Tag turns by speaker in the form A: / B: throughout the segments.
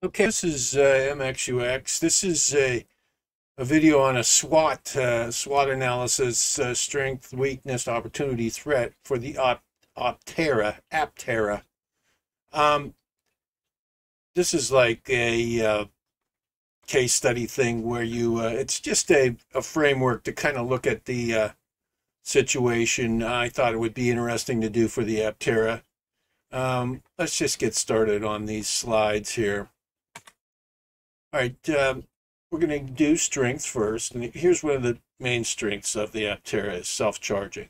A: Okay, this is uh, MXUX. This is a, a video on a SWOT, uh, SWOT analysis, uh, strength, weakness, opportunity, threat for the Op Optera, Aptera. Um, this is like a uh, case study thing where you, uh, it's just a, a framework to kind of look at the uh, situation. I thought it would be interesting to do for the Aptera. Um, let's just get started on these slides here. All right, um, we're going to do strength first. And here's one of the main strengths of the Aptera is self-charging.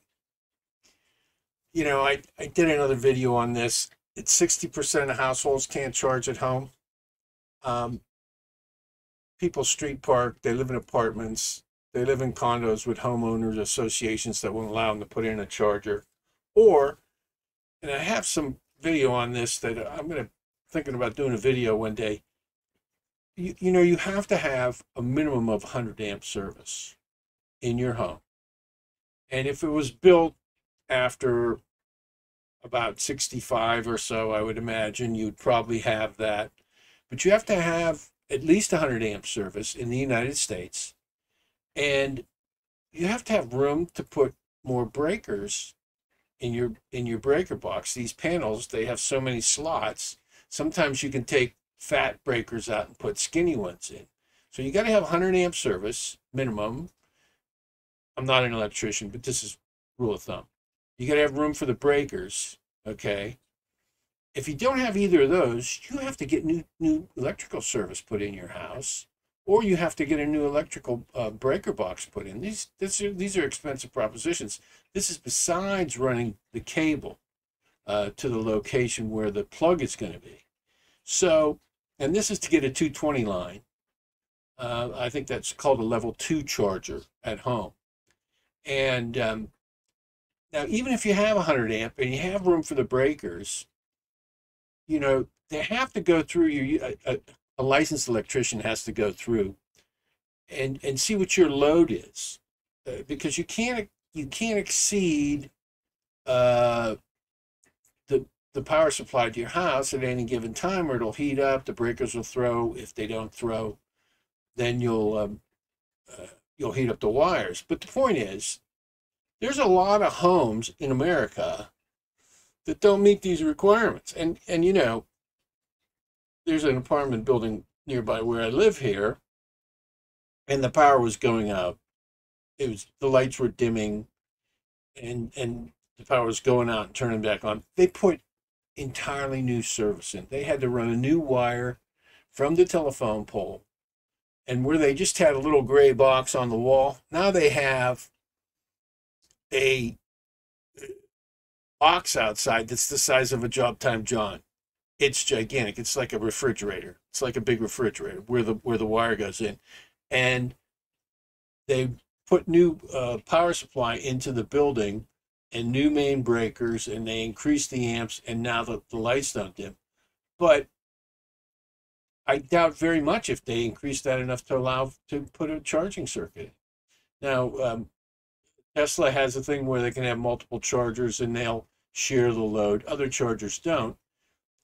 A: You know, I, I did another video on this. It's 60% of households can't charge at home. Um, people street park, they live in apartments, they live in condos with homeowners associations that won't allow them to put in a charger. Or, and I have some video on this that I'm going to thinking about doing a video one day you, you know, you have to have a minimum of 100 amp service in your home. And if it was built after about 65 or so, I would imagine you'd probably have that. But you have to have at least 100 amp service in the United States. And you have to have room to put more breakers in your in your breaker box. These panels, they have so many slots. Sometimes you can take fat breakers out and put skinny ones in. So you got to have 100 amp service minimum. I'm not an electrician, but this is rule of thumb. You got to have room for the breakers, okay? If you don't have either of those, you have to get new new electrical service put in your house, or you have to get a new electrical uh, breaker box put in. These this are, these are expensive propositions. This is besides running the cable uh, to the location where the plug is going to be. So and this is to get a 220 line. Uh, I think that's called a level two charger at home. And um, now, even if you have 100 amp and you have room for the breakers, you know, they have to go through your, a, a licensed electrician has to go through and, and see what your load is. Uh, because you can't, you can't exceed uh, the power supply to your house at any given time, or it'll heat up. The breakers will throw. If they don't throw, then you'll um, uh, you'll heat up the wires. But the point is, there's a lot of homes in America that don't meet these requirements. And and you know, there's an apartment building nearby where I live here, and the power was going out. It was the lights were dimming, and and the power was going out and turning back on. They put entirely new servicing. They had to run a new wire from the telephone pole. And where they just had a little gray box on the wall, now they have a box outside that's the size of a job time John. It's gigantic. It's like a refrigerator. It's like a big refrigerator where the where the wire goes in. And they put new uh, power supply into the building and new main breakers and they increased the amps and now the, the lights don't dim. But I doubt very much if they increase that enough to allow to put a charging circuit. Now, um, Tesla has a thing where they can have multiple chargers and they'll share the load. Other chargers don't.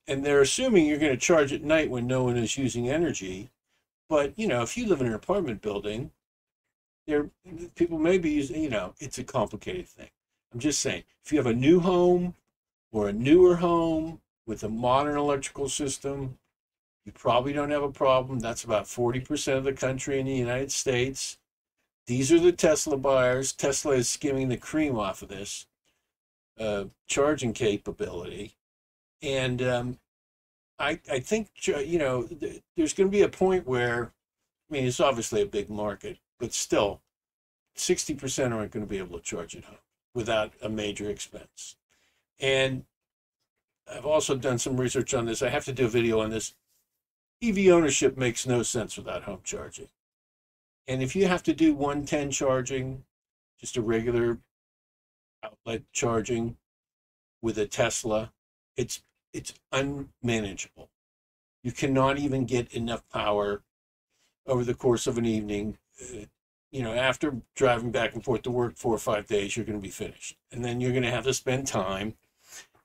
A: And they're assuming you're going to charge at night when no one is using energy. But, you know, if you live in an apartment building, there people may be using, you know, it's a complicated thing. I'm just saying, if you have a new home or a newer home with a modern electrical system, you probably don't have a problem. That's about 40% of the country in the United States. These are the Tesla buyers. Tesla is skimming the cream off of this uh, charging capability. And um, I, I think, you know, there's going to be a point where, I mean, it's obviously a big market, but still, 60% aren't going to be able to charge at home without a major expense. And I've also done some research on this. I have to do a video on this. EV ownership makes no sense without home charging. And if you have to do 110 charging, just a regular outlet charging with a Tesla, it's it's unmanageable. You cannot even get enough power over the course of an evening uh, you know, after driving back and forth to work four or five days, you're going to be finished. And then you're going to have to spend time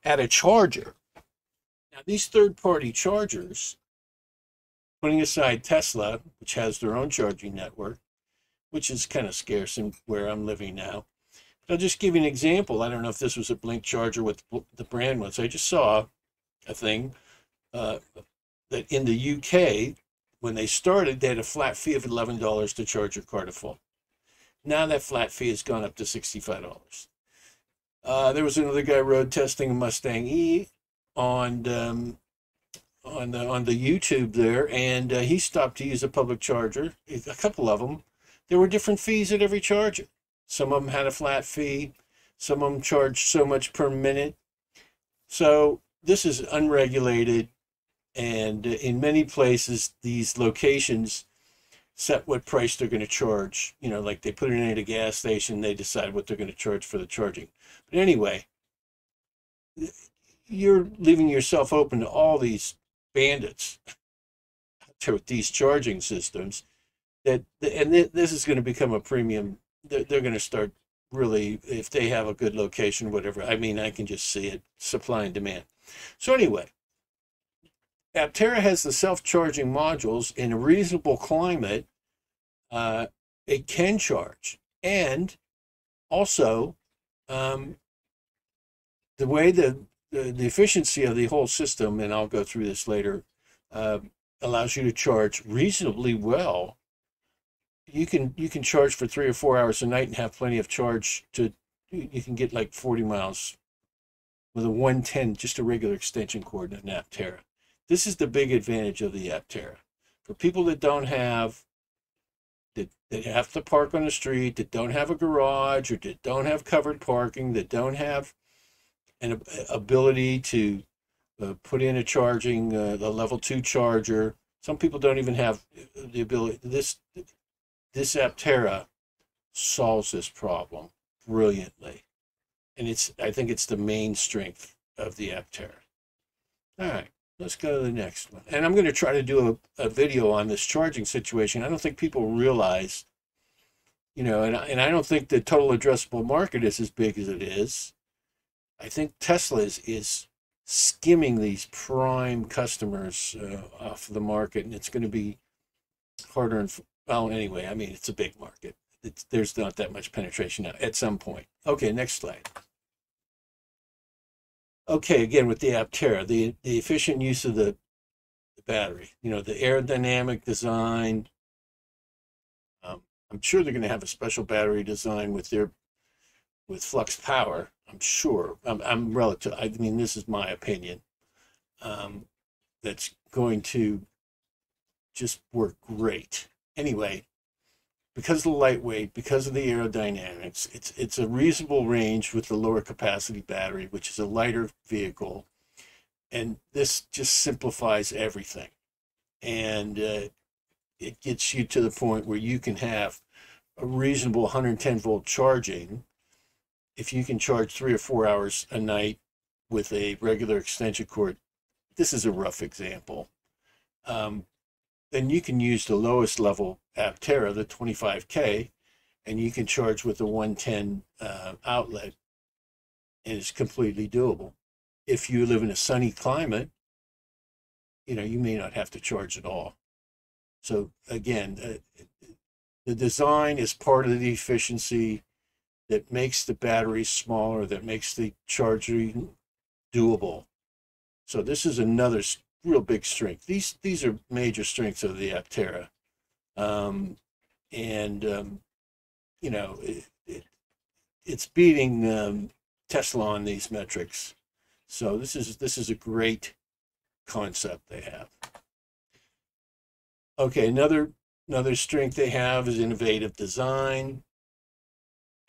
A: at a charger. Now, these third party chargers, putting aside Tesla, which has their own charging network, which is kind of scarce in where I'm living now. But I'll just give you an example. I don't know if this was a Blink charger, what the brand was. I just saw a thing uh, that in the UK, when they started, they had a flat fee of $11 to charge your car to full. Now that flat fee has gone up to $65. Uh, there was another guy road testing a Mustang E on um, on the on the YouTube there, and uh, he stopped to use a public charger. A couple of them. There were different fees at every charger. Some of them had a flat fee. Some of them charged so much per minute. So this is unregulated, and in many places, these locations set what price they're going to charge. You know, like they put it in at a gas station, they decide what they're going to charge for the charging. But anyway, you're leaving yourself open to all these bandits with these charging systems that and this is going to become a premium they're, they're going to start really if they have a good location whatever i mean i can just see it supply and demand so anyway aptera has the self-charging modules in a reasonable climate uh, it can charge and also um, the way the, the, the efficiency of the whole system, and I'll go through this later, uh, allows you to charge reasonably well. You can you can charge for three or four hours a night and have plenty of charge to. You can get like 40 miles with a 110, just a regular extension cord in an Aptera. This is the big advantage of the Aptera. For people that don't have that, that have to park on the street, that don't have a garage, or that don't have covered parking, that don't have an ability to uh, put in a charging, uh, the level two charger. Some people don't even have the ability. This this Aptera solves this problem brilliantly, and it's I think it's the main strength of the Aptera. All right. Let's go to the next one. And I'm going to try to do a, a video on this charging situation. I don't think people realize, you know, and, and I don't think the total addressable market is as big as it is. I think Tesla is, is skimming these prime customers uh, off the market, and it's going to be harder. And well, anyway, I mean, it's a big market. It's, there's not that much penetration now at some point. Okay, next slide. Okay, again with the Aptera, the the efficient use of the, battery, you know, the aerodynamic design. Um, I'm sure they're going to have a special battery design with their with flux power. I'm sure. I'm, I'm relative. I mean, this is my opinion. Um, that's going to just work great. Anyway, because of the lightweight, because of the aerodynamics, it's it's a reasonable range with the lower capacity battery, which is a lighter vehicle, and this just simplifies everything, and uh, it gets you to the point where you can have a reasonable 110 volt charging. If you can charge three or four hours a night with a regular extension cord, this is a rough example. Um, then you can use the lowest level Aptera, the 25K, and you can charge with the 110 uh, outlet, and it's completely doable. If you live in a sunny climate, you know, you may not have to charge at all. So again, uh, the design is part of the efficiency that makes the battery smaller, that makes the charging doable. So this is another real big strength. These these are major strengths of the Aptera, um, and um, you know it, it, it's beating um, Tesla on these metrics. So this is this is a great concept they have. Okay, another another strength they have is innovative design.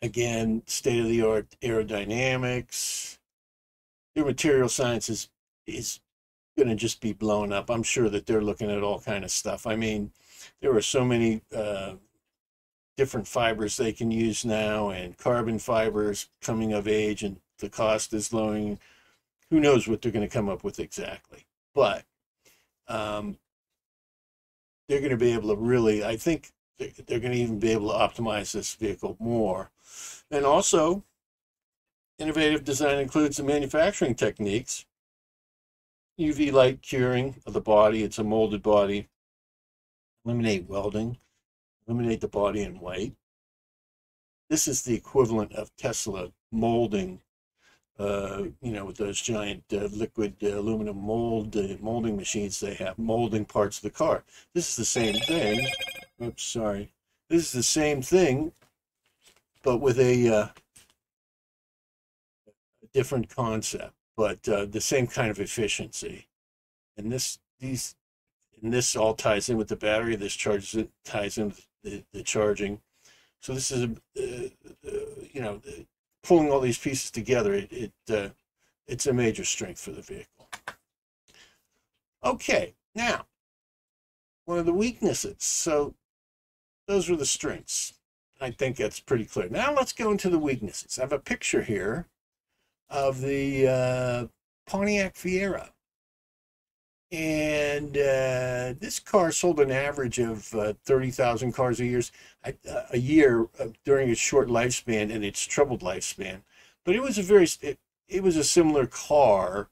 A: Again, state of the art aerodynamics. Their material science is is going to just be blown up. I'm sure that they're looking at all kind of stuff. I mean, there are so many uh, different fibers they can use now, and carbon fibers coming of age, and the cost is lowering. Who knows what they're going to come up with exactly? But um, they're going to be able to really, I think, they're going to even be able to optimize this vehicle more. And also, innovative design includes the manufacturing techniques UV light curing of the body. It's a molded body. eliminate welding, eliminate the body in white. This is the equivalent of Tesla molding, uh, you know, with those giant uh, liquid uh, aluminum mold uh, molding machines they have, molding parts of the car. This is the same thing. Oops, sorry. This is the same thing, but with a, uh, a different concept, but uh, the same kind of efficiency. And this, these, and this all ties in with the battery. This charges it, ties in with the, the charging. So this is, a, uh, uh, you know, pulling all these pieces together. It, it uh, it's a major strength for the vehicle. Okay, now one of the weaknesses. So those were the strengths. I think that's pretty clear. Now let's go into the weaknesses. I have a picture here of the uh, Pontiac Fiero. And uh, this car sold an average of uh, 30,000 cars a year, a year uh, during its short lifespan and its troubled lifespan. But it was a very, it, it was a similar car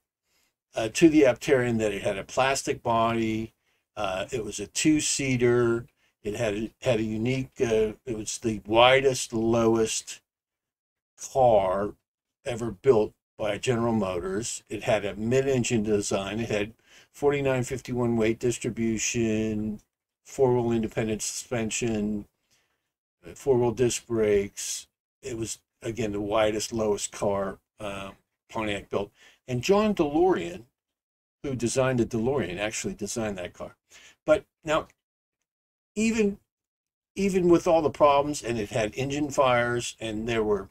A: uh, to the Aptera in that it had a plastic body. Uh, it was a two-seater. It had had a unique. It was the widest, lowest car ever built by General Motors. It had a mid-engine design. It had 4951 weight distribution, four-wheel independent suspension, uh, four-wheel disc brakes. It was again the widest, lowest car um, Pontiac built. And John DeLorean, who designed the DeLorean, actually designed that car. But now even even with all the problems, and it had engine fires, and there were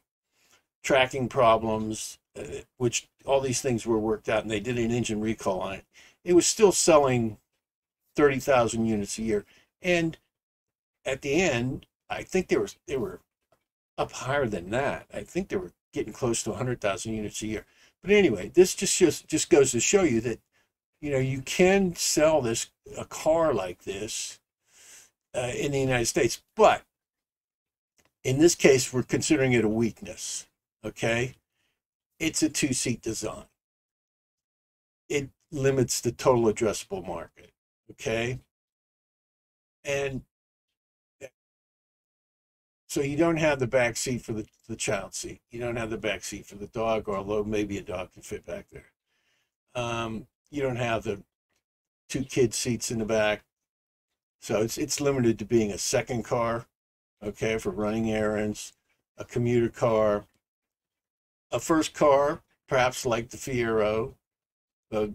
A: tracking problems, uh, which all these things were worked out, and they did an engine recall on it. It was still selling thirty thousand units a year, and at the end, I think they were they were up higher than that. I think they were getting close to hundred thousand units a year. But anyway, this just just just goes to show you that you know you can sell this a car like this uh, in the United States. But in this case, we're considering it a weakness. Okay. It's a two seat design, it limits the total addressable market. Okay. And so you don't have the back seat for the, the child seat. You don't have the back seat for the dog, or although maybe a dog can fit back there. Um, you don't have the two kid seats in the back. So it's it's limited to being a second car, okay, for running errands, a commuter car, a first car, perhaps like the Fiero, uh,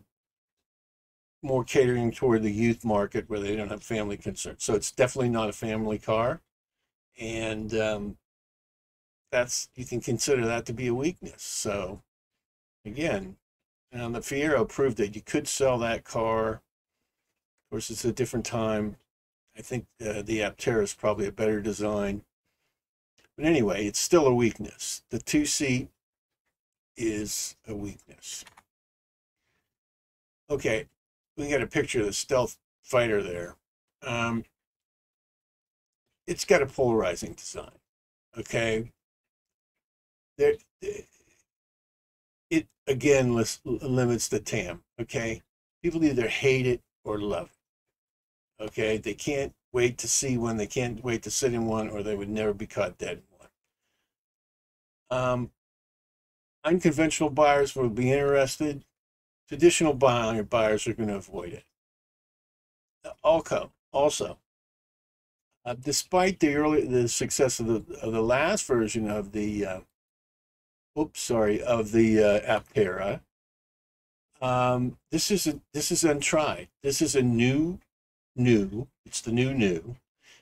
A: more catering toward the youth market where they don't have family concerns. So it's definitely not a family car, and um, that's you can consider that to be a weakness. So again, and the Fiero proved that you could sell that car. Of course, it's a different time. I think uh, the Aptera is probably a better design. But anyway, it's still a weakness. The two seat is a weakness. Okay, we got a picture of the stealth fighter there. Um, it's got a polarizing design. Okay, there, it again limits the TAM. Okay, people either hate it or love it. Okay, they can't wait to see one. They can't wait to sit in one, or they would never be caught dead in one. Um, unconventional buyers will be interested. Traditional buyer buyers are going to avoid it. Also, also, uh, despite the early the success of the of the last version of the, uh, oops, sorry, of the uh, Aptera, um, this is a, this is untried. This is a new new. It's the new new.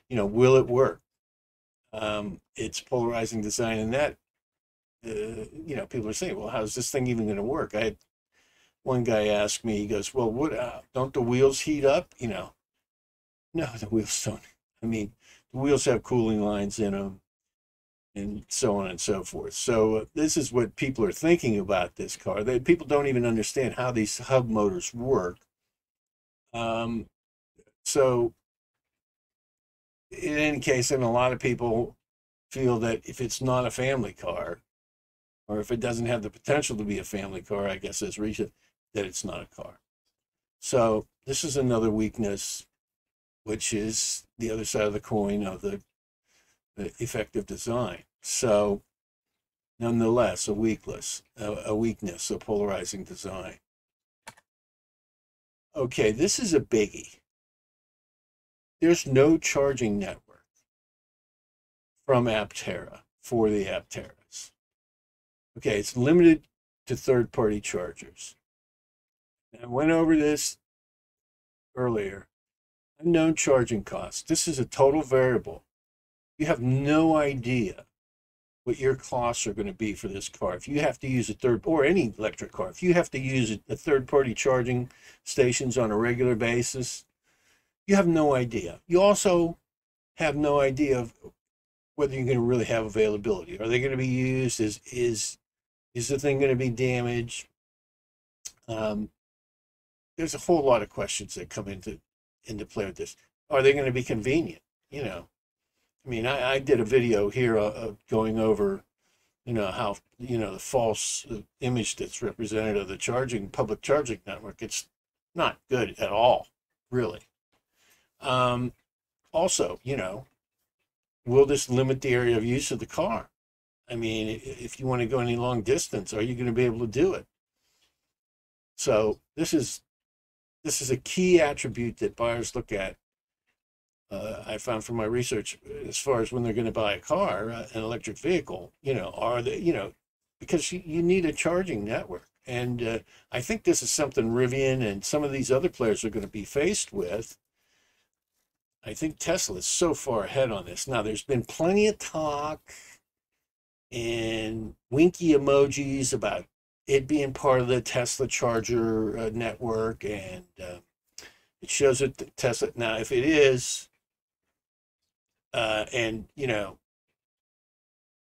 A: You know, will it work? Um, it's polarizing design, and that you know, people are saying, well, how's this thing even going to work? I had one guy asked me, he goes, well, what? Uh, don't the wheels heat up? You know, no, the wheels don't. I mean, the wheels have cooling lines in them, and so on and so forth. So uh, this is what people are thinking about this car. They, people don't even understand how these hub motors work. Um, so, in any case, and a lot of people feel that if it's not a family car, or if it doesn't have the potential to be a family car, I guess as reason that it's not a car. So this is another weakness. which is the other side of the coin of the, the effective design. So, nonetheless, a weakness, a, a weakness, a polarizing design. Okay, this is a biggie. There's no charging network from Aptera for the Apteras. Okay, it's limited to third-party chargers. I went over this earlier. Unknown charging costs. This is a total variable. You have no idea what your costs are going to be for this car. If you have to use a third, or any electric car, if you have to use a, a third party charging stations on a regular basis, you have no idea. You also have no idea of whether you're going to really have availability. Are they going to be used? Is is is the thing going to be damaged? Um, there's a whole lot of questions that come into into play with this. Are they going to be convenient? You know, I mean, I, I did a video here uh, going over, you know, how, you know, the false uh, image that's represented of the charging, public charging network. It's not good at all, really. Um, also, you know, will this limit the area of use of the car? I mean, if you want to go any long distance, are you going to be able to do it? So this is this is a key attribute that buyers look at uh, I found from my research as far as when they're going to buy a car, uh, an electric vehicle, you know, are they, you know, because you, you need a charging network. And uh, I think this is something Rivian and some of these other players are going to be faced with. I think Tesla is so far ahead on this. Now, there's been plenty of talk and winky emojis about it being part of the Tesla charger uh, network. And uh, it shows that Tesla, now, if it is, uh, and you know,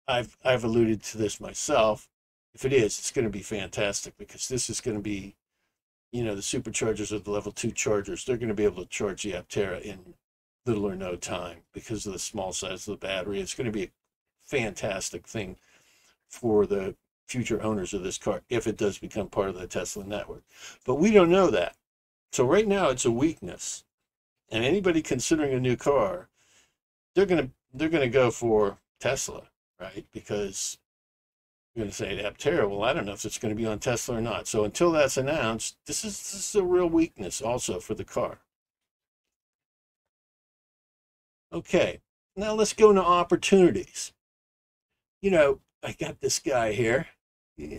A: I've I've alluded to this myself. If it is, it's going to be fantastic because this is going to be, you know, the superchargers of the level two chargers. They're going to be able to charge the Aptera in little or no time because of the small size of the battery. It's going to be fantastic thing for the future owners of this car if it does become part of the Tesla network. But we don't know that. So right now it's a weakness. And anybody considering a new car they're gonna they're gonna go for Tesla, right? Because you're gonna say Aptera. Well, I don't know if it's going to be on Tesla or not. So until that's announced, this is this is a real weakness also for the car. Okay, now let's go into opportunities. You know, I got this guy here.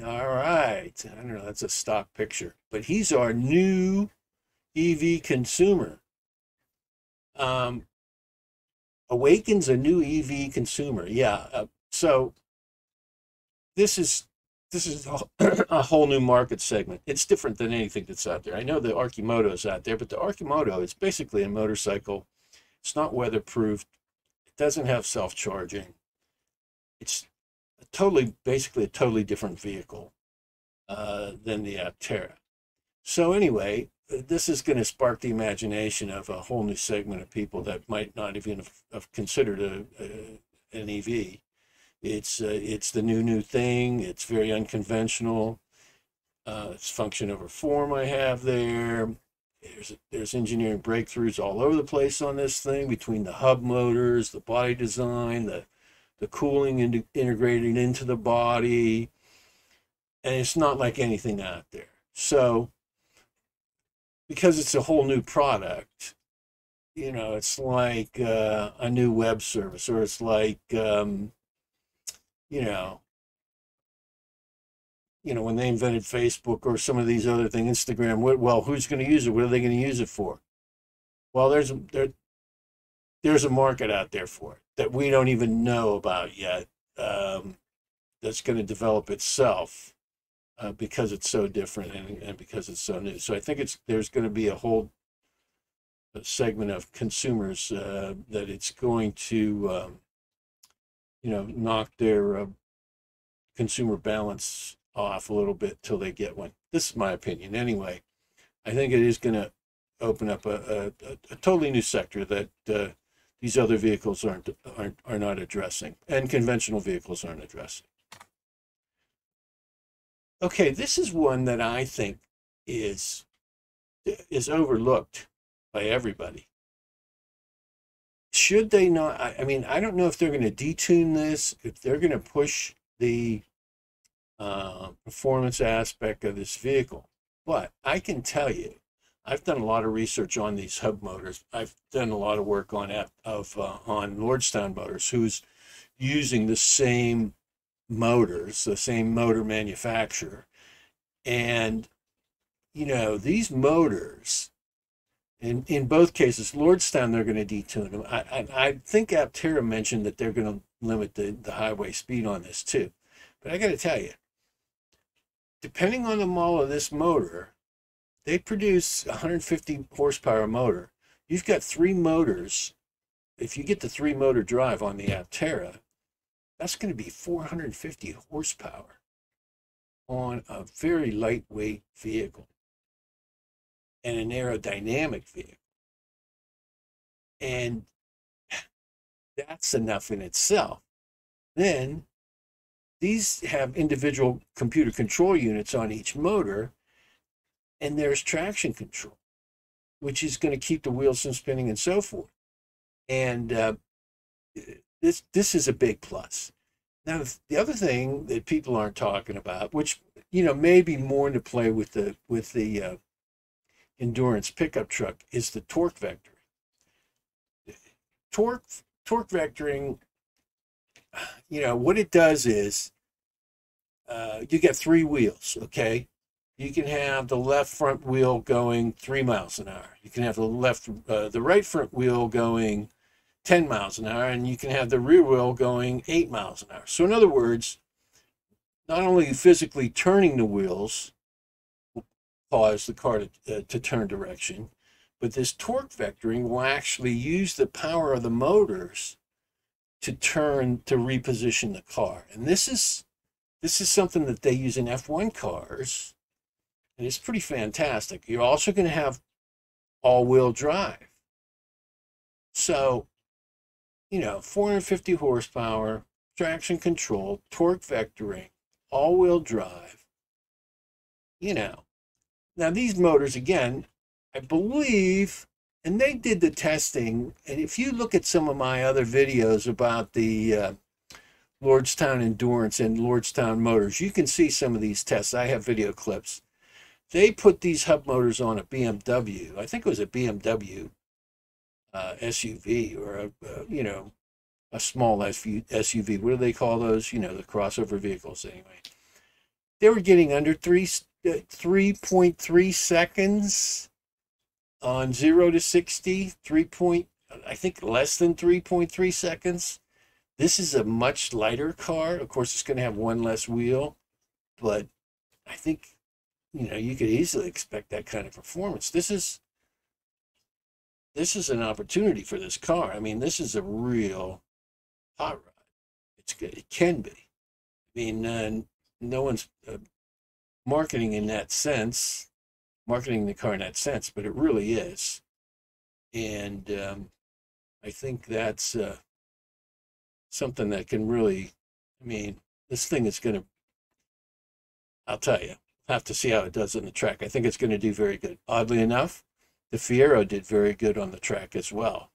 A: All right, I don't know, that's a stock picture, but he's our new EV consumer. Um, awakens a new EV consumer. Yeah. Uh, so this is this is a whole new market segment. It's different than anything that's out there. I know the Arcimoto is out there, but the Arcimoto is basically a motorcycle. It's not weatherproof. It doesn't have self-charging. It's a totally, basically a totally different vehicle uh, than the Aptera. So anyway, this is going to spark the imagination of a whole new segment of people that might not even have, considered a, a, an EV. It's uh, it's the new new thing. It's very unconventional. Uh, it's function over form I have there. There's there's engineering breakthroughs all over the place on this thing between the hub motors, the body design, the the cooling in, integrated into the body, and it's not like anything out there. So because it's a whole new product, you know, it's like uh, a new web service, or it's like, um, you know, you know, when they invented Facebook or some of these other things, Instagram. Well, who's going to use it? What are they going to use it for? Well, there's there, there's a market out there for it that we don't even know about yet. Um, that's going to develop itself uh, because it's so different and, and because it's so new. So I think it's there's going to be a whole uh, segment of consumers uh, that it's going to, um, you know, knock their uh, consumer balance off a little bit till they get one. This is my opinion, anyway. I think it is going to open up a, a, a, totally new sector that uh, these other vehicles aren't, aren't are not addressing, and conventional vehicles aren't addressing. Okay, this is one that I think is is overlooked by everybody. should they not? I, I mean, I don't know if they're going to detune this, if they're going to push the uh, performance aspect of this vehicle. But I can tell you, I've done a lot of research on these hub motors. I've done a lot of work on of uh, on Lordstown Motors, who's using the same motors, the same motor manufacturer, and you know these motors. In, in both cases, Lordstown, they're going to detune them. I, I, I think Aptera mentioned that they're going to limit the, the highway speed on this too. But I got to tell you, depending on the model of this motor, they produce 150 horsepower motor. You've got three motors. If you get the three motor drive on the Aptera, that's going to be 450 horsepower on a very lightweight vehicle and an aerodynamic vehicle. And that's enough in itself. Then these have individual computer control units on each motor and there's traction control, which is going to keep the wheels from spinning and so forth. And uh, this this is a big plus. Now, the other thing that people aren't talking about, which you know may be more into play with the with the uh, endurance pickup truck, is the torque vectoring. Torque torque vectoring, you know, what it does is uh, you get three wheels, okay? You can have the left front wheel going three miles an hour. You can have the left, uh, the right front wheel going 10 miles an hour, and you can have the rear wheel going eight miles an hour. So, in other words, not only physically turning the wheels will cause the car to, uh, to turn direction, but this torque vectoring will actually use the power of the motors to turn to reposition the car. And this is this is something that they use in F1 cars and it's pretty fantastic. You're also going to have all-wheel drive. So, you know, 450 horsepower, traction control, torque vectoring, all-wheel drive. You know, now these motors again, I believe, and they did the testing. And if you look at some of my other videos about the uh, Lordstown Endurance and Lordstown Motors, you can see some of these tests. I have video clips they put these hub motors on a BMW. I think it was a BMW uh, SUV or a, uh, you know a small SUV. What do they call those? You know the crossover vehicles anyway. They were getting under three uh, three point three seconds on zero to 60. Three point I think less than three point three seconds. This is a much lighter car. Of course, it's going to have one less wheel, but I think you know, you could easily expect that kind of performance. This is this is an opportunity for this car. I mean, this is a real hot rod. It's good. it can be. I mean, uh, no one's uh, marketing in that sense, marketing the car in that sense, but it really is. And um, I think that's uh, something that can really. I mean, this thing is going to. I'll tell you, have to see how it does on the track. I think it's going to do very good. Oddly enough, the Fiero did very good on the track as well.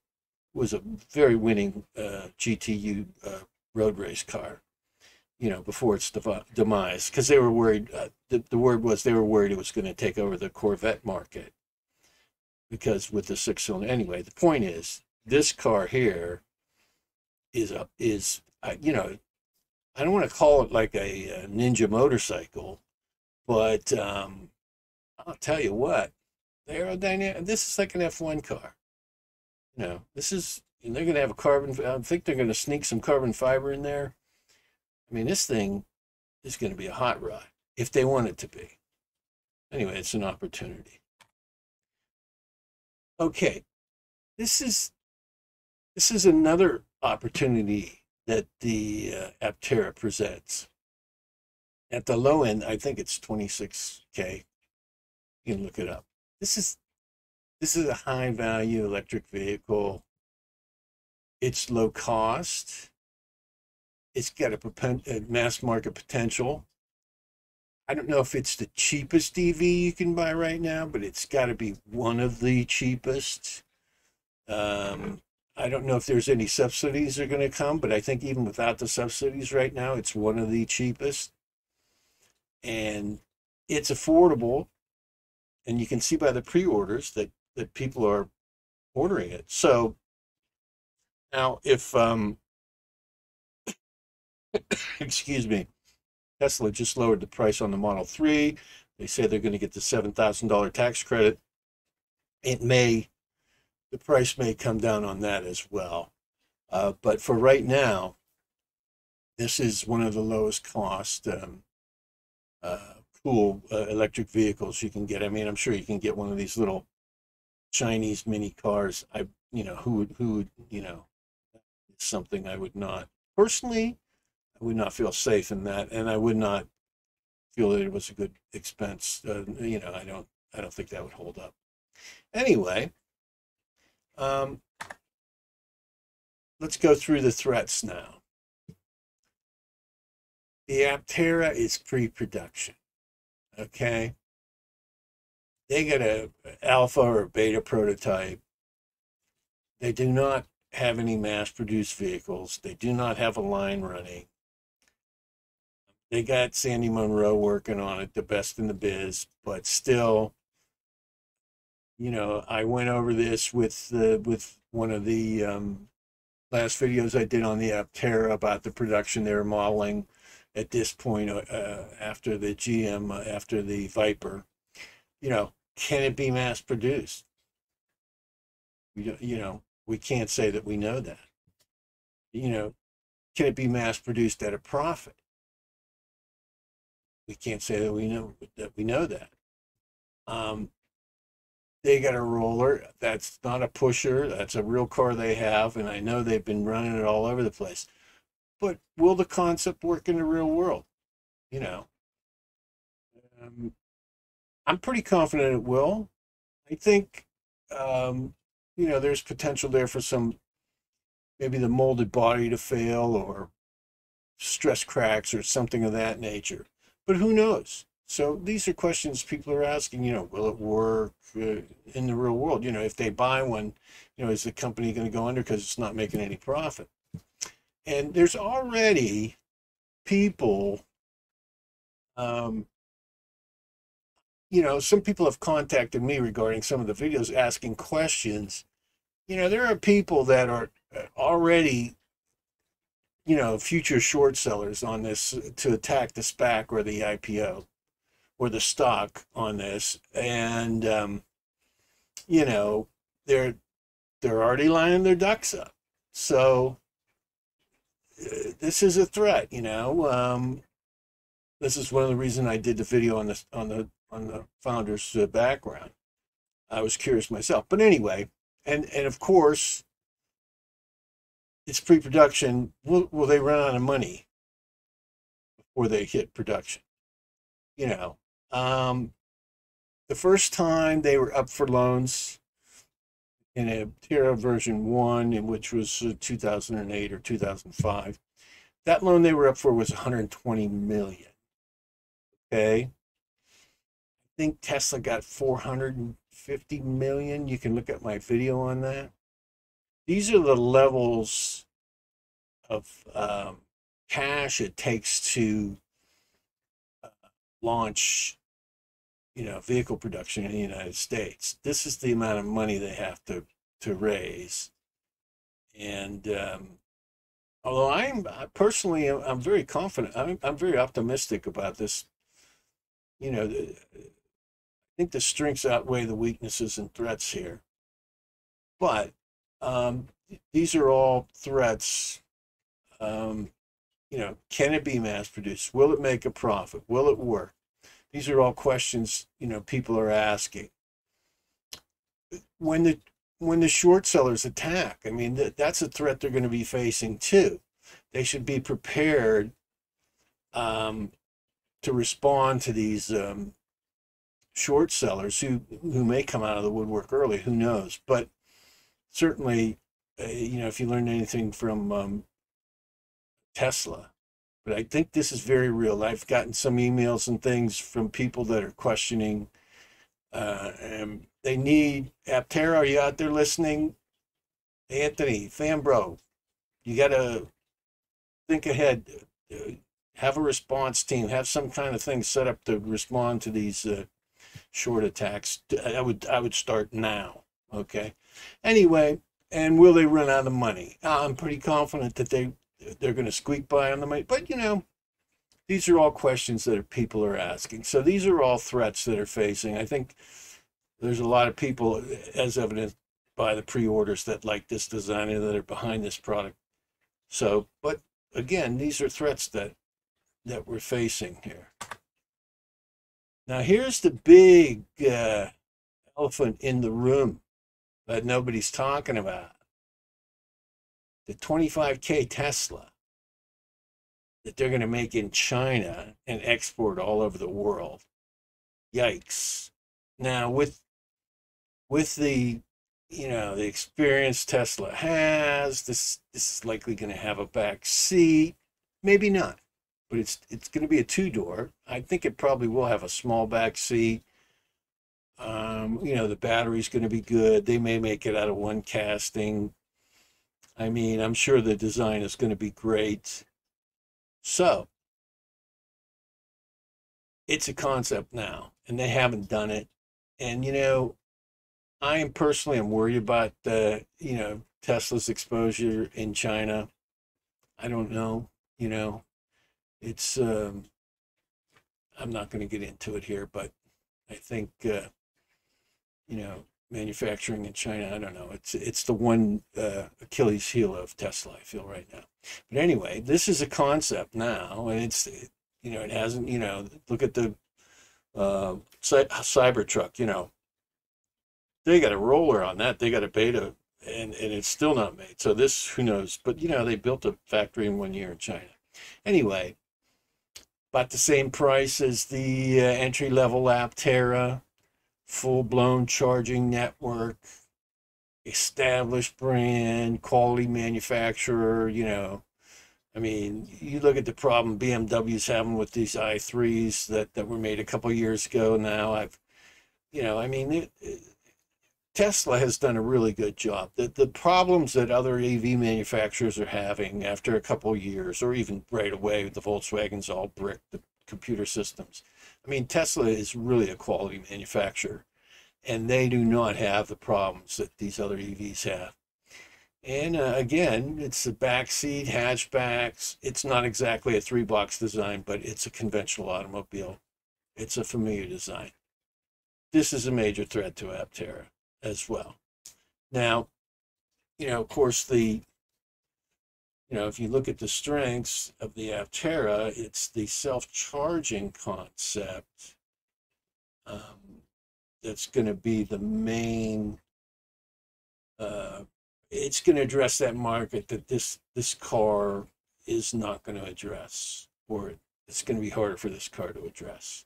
A: It was a very winning uh, GTU uh, road race car, you know, before its demise, because they were worried. Uh, the, the word was they were worried it was going to take over the Corvette market because with the six cylinder. Anyway, the point is, this car here is a is you know, I don't want to call it like a, a ninja motorcycle but um, I'll tell you what, the aerodynamic. This is like an F1 car. You know, this is, they're going to have a carbon. I think they're going to sneak some carbon fiber in there. I mean, this thing is going to be a hot rod if they want it to be. Anyway, it's an opportunity. Okay, this is this is another opportunity that the uh, Aptera presents. At the low end, I think it's 26K. You can look it up. This is this is a high value electric vehicle. It's low cost. It's got a, a mass market potential. I don't know if it's the cheapest EV you can buy right now, but it's got to be one of the cheapest. Um, I don't know if there's any subsidies that are going to come, but I think even without the subsidies right now, it's one of the cheapest. And it's affordable. And you can see by the pre-orders that, that people are ordering it. So now if um excuse me, Tesla just lowered the price on the Model 3. They say they're going to get the $7,000 tax credit. It may the price may come down on that as well. Uh, but for right now, this is one of the lowest cost um, cool uh, electric vehicles you can get. I mean, I'm sure you can get one of these little Chinese mini cars. I, you know, who would, who would, you know, something I would not personally, I would not feel safe in that, and I would not feel that it was a good expense. Uh, you know, I don't, I don't think that would hold up. Anyway, um, let's go through the threats now. The Aptera is pre-production, okay? They get a alpha or beta prototype. They do not have any mass-produced vehicles. They do not have a line running. They got Sandy Munro working on it, the best in the biz, but still, you know, I went over this with the with one of the um, last videos I did on the Aptera about the production they were modeling at this point uh, after the GM uh, after the Viper. You know, can it be mass produced? You, you know, we can't say that we know that. You know, can it be mass produced at a profit? We can't say that we know that we know that. Um, they got a roller. That's not a pusher. That's a real car they have, and I know they've been running it all over the place. But will the concept work in the real world? You know, um, I'm pretty confident it will. I think, um, you know, there's potential there for some, maybe the molded body to fail or stress cracks or something of that nature. But who knows? So these are questions people are asking, you know, will it work uh, in the real world? You know, if they buy one, you know, is the company going to go under because it's not making any profit? And there's already people, um, you know, some people have contacted me regarding some of the videos asking questions. You know, there are people that are uh, already you know, future short sellers on this to attack the SPAC or the IPO or the stock on this, and um, you know they're they're already lining their ducks up. So this is a threat. You know, um, this is one of the reasons I did the video on the on the on the founder's uh, background. I was curious myself, but anyway, and and of course, it's pre-production. Will will they run out of money before they hit production? You know, um, the first time they were up for loans in a Terra version 1, in which was uh, 2008 or 2005, that loan they were up for was 120 million. Okay. I think Tesla got 450 million. You can look at my video on that. These are the levels of um, cash it takes to launch, you know, vehicle production in the United States. This is the amount of money they have to to raise, and um, although I'm personally I'm very confident, I'm I'm very optimistic about this. You know, I think the strengths outweigh the weaknesses and threats here, but um, these are all threats um, you know, can it be mass produced? Will it make a profit? Will it work? These are all questions, you know, people are asking. When the when the short sellers attack, I mean, that, that's a threat they're going to be facing too. They should be prepared um, to respond to these um, short sellers who who may come out of the woodwork early. Who knows? But certainly, uh, you know, if you learned anything from um, Tesla. But I think this is very real. I've gotten some emails and things from people that are questioning. Uh, and they need Aptera. Are you out there listening? Anthony, Fambro, you got to think ahead. Uh, have a response team. Have some kind of thing set up to respond to these uh, short attacks. I would I would start now. Okay. Anyway, and will they run out of money? I'm pretty confident that they they're going to squeak by on the money. But you know, these are all questions that people are asking. So these are all threats that are facing. I think there's a lot of people, as evidenced by the pre-orders, that like this design and that are behind this product. So, but again, these are threats that that we're facing here. Now, here's the big uh, elephant in the room that nobody's talking about. The 25K Tesla that they're going to make in China and export all over the world. Yikes. Now, with with the you know the experience Tesla has, this this is likely going to have a back seat. Maybe not, but it's it's going to be a two door. I think it probably will have a small back seat. Um, you know the battery's going to be good. They may make it out of one casting. I mean, I'm sure the design is going to be great. So it's a concept now, and they haven't done it. And you know, I am personally am worried about the you know Tesla's exposure in China. I don't know. You know, it's um, I'm not going to get into it here, but I think uh, you know manufacturing in China. I don't know. It's it's the one uh, Achilles heel of Tesla. I feel right now. But anyway, this is a concept now, and it's you know it hasn't you know look at the uh, Cybertruck. You know they got a roller on that. They got a beta, and and it's still not made. So this who knows? But you know they built a factory in one year in China. Anyway. About the same price as the uh, entry level Aptera full blown charging network, established brand, quality manufacturer, you know. I mean, you look at the problem BMW's having with these i3s that, that were made a couple years ago now. I've, you know, I mean, it, it, Tesla has done a really good job. The, the problems that other EV manufacturers are having after a couple years, or even right away, the Volkswagens all brick, the computer systems. I mean, Tesla is really a quality manufacturer, and they do not have the problems that these other EVs have. And uh, again, it's the backseat hatchbacks. It's not exactly a three box design, but it's a conventional automobile. It's a familiar design. This is a major threat to Aptera as well. Now, you know, of course, the you know, if you look at the strengths of the Aptera, it's the self-charging concept um, that's going to be the main. Uh, it's going to address that market that this this car is not going to address, or it's going to be harder for this car to address.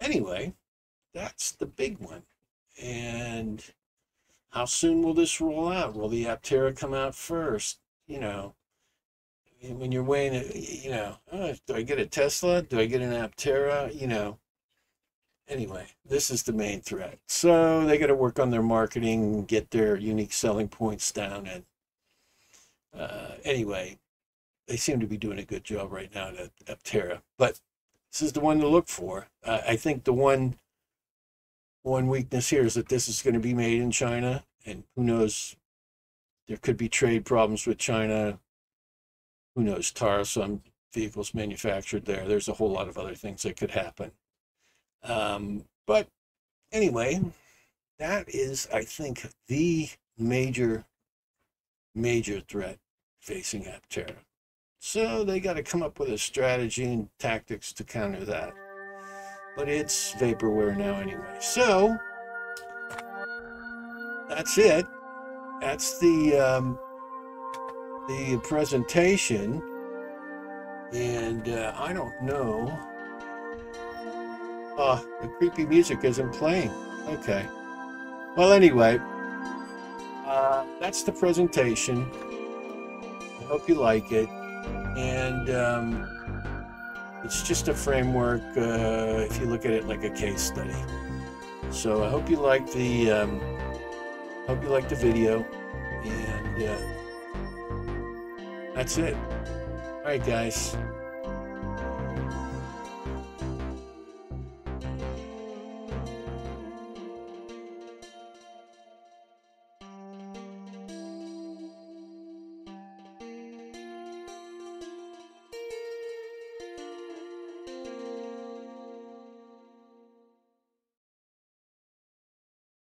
A: Anyway, that's the big one. And how soon will this roll out? Will the Aptera come out first? You know, when you're weighing it, you know, oh, do I get a Tesla? Do I get an Aptera? You know, anyway, this is the main threat. So they got to work on their marketing, get their unique selling points down. And uh, anyway, they seem to be doing a good job right now at Aptera. But this is the one to look for. Uh, I think the one one weakness here is that this is going to be made in China, and who knows there could be trade problems with China. Who knows? Tariffs on vehicles manufactured there. There's a whole lot of other things that could happen. Um, but anyway, that is, I think, the major, major threat facing Aptera. So they got to come up with a strategy and tactics to counter that. But it's vaporware now anyway. So that's it that's the um, the presentation, and uh, I don't know. Oh, the creepy music isn't playing. Okay. Well, anyway, uh, that's the presentation. I hope you like it, and um, it's just a framework. Uh, if you look at it like a case study. So I hope you like the. Um, Hope you liked the video. And uh, that's it. All right, guys.